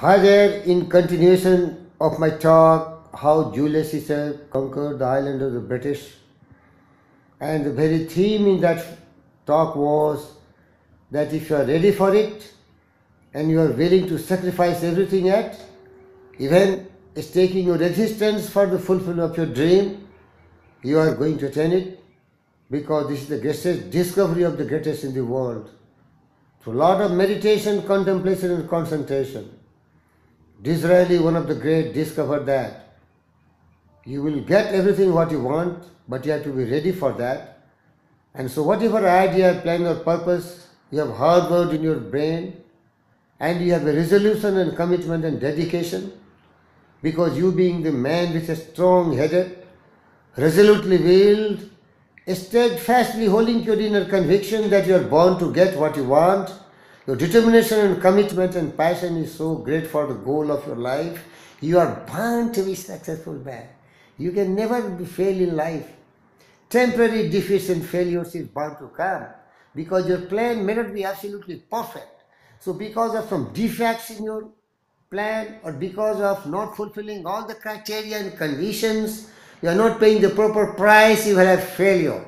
Further, in continuation of my talk, how Julius Caesar conquered the island of the British, and the very theme in that talk was that if you are ready for it and you are willing to sacrifice everything at, even staking your existence for the fulfillment of your dream, you are going to attain it because this is the greatest discovery of the greatest in the world. Through a lot of meditation, contemplation, and concentration, Disraeli, one of the great, discovered that you will get everything what you want, but you have to be ready for that. And so, whatever idea, plan, or purpose you have harbored in your brain, and you have a resolution and commitment and dedication, because you being the man with a strong headed, resolutely willed, steadfastly holding your inner conviction that you are born to get what you want, your determination and commitment and passion is so great for the goal of your life, you are bound to be successful man. You can never be fail in life. Temporary defeats and failures is bound to come because your plan may not be absolutely perfect. So because of some defects in your plan or because of not fulfilling all the criteria and conditions, you are not paying the proper price, you will have failure.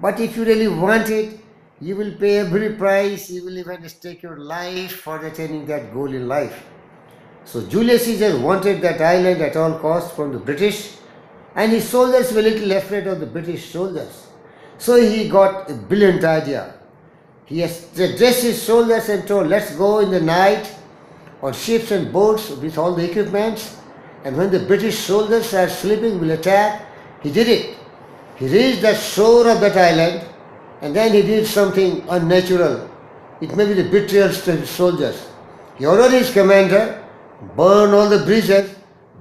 But if you really want it, you will pay every price, you will even stake your life for attaining that goal in life. So Julius Caesar wanted that island at all costs from the British and his soldiers were little afraid of the British soldiers. So he got a brilliant idea. He addressed his soldiers and told, let's go in the night on ships and boats with all the equipments and when the British soldiers are sleeping we'll attack. He did it. He reached the shore of that island and then he did something unnatural. It may be the betrayal to his soldiers. He ordered his commander, burn all the bridges,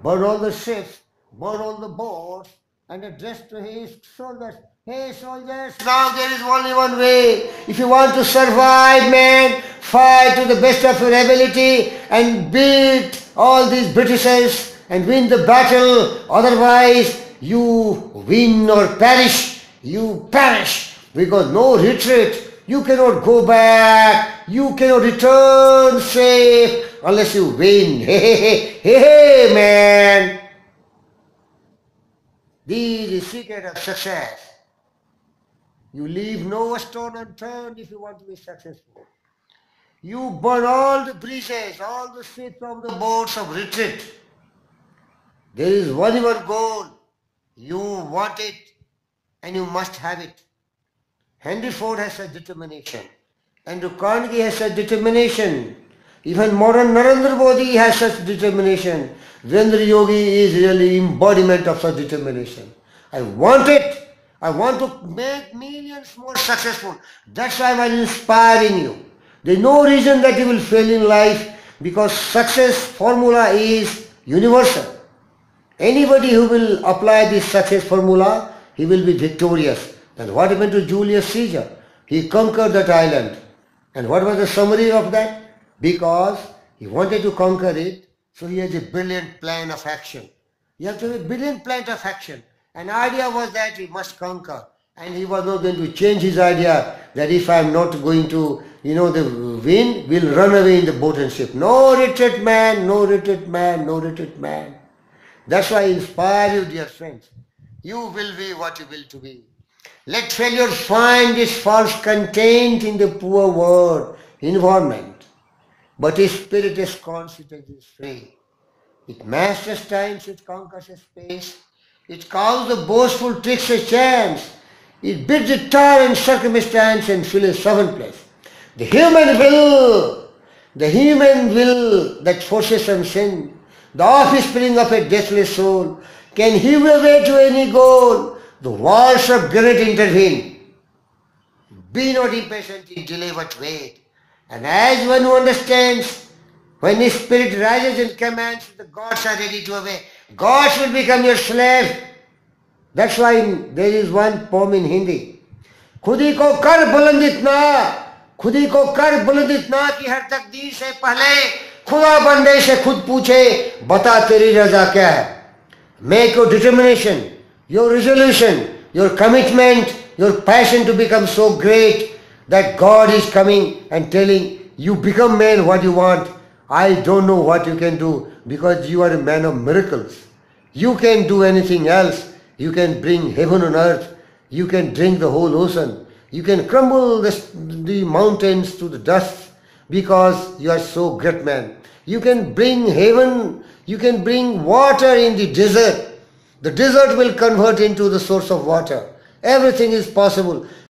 burn all the ships, burn all the boats, and addressed to his soldiers, Hey soldiers, now there is only one way. If you want to survive, man, fight to the best of your ability and beat all these Britishers and win the battle. Otherwise, you win or perish. You perish because no retreat. You cannot go back. You cannot return safe unless you win. Hey, hey, hey, hey, man. This is the secret of success. You leave no stone unturned if you want to be successful. You burn all the bridges, all the ships of the boats of retreat. There is one your goal. You want it and you must have it. Henry Ford has a determination. Andrew Carnegie has a determination. Even modern Narendra Modi has such determination. Virendra Yogi is really embodiment of such determination. I want it. I want to make millions more successful. That's why I'm inspiring you. There's no reason that you will fail in life because success formula is universal. Anybody who will apply this success formula, he will be victorious. And what happened to Julius Caesar? He conquered that island. And what was the summary of that? Because he wanted to conquer it, so he had a brilliant plan of action. To have a brilliant plan of action. An idea was that he must conquer. And he was not going to change his idea that if I am not going to, you know, the wind will run away in the boat and ship. No retreat man, no retreat man, no retreat man. That's why I inspire you, dear friends. You will be what you will to be. Let failure find its false content in the poor world, environment. But its spirit is constant is free. It masters time, it conquers space. It calls the boastful tricks a chance. It bids the tyrant circumstance and fills a seventh place. The human will, the human will that forces some sin, the offspring of a deathless soul, can heave away to any goal. The walls of granite intervene. Be not impatient in delay but wait. And as one who understands, when his spirit rises and commands, the gods are ready to obey. Gods will become your slave. That's why in, there is one poem in Hindi. खुदी को कर बुलंद इतना खुदी को कर बुलंद इतना कि हर तकदीर से पहले खुदा बंदे से खुद पूछे बता तेरी रजा क्या है make your determination your resolution, your commitment, your passion to become so great that God is coming and telling you become man what you want. I don't know what you can do because you are a man of miracles. You can do anything else. You can bring heaven on earth. You can drink the whole ocean. You can crumble the, the mountains to the dust because you are so great man. You can bring heaven. You can bring water in the desert the desert will convert into the source of water. Everything is possible.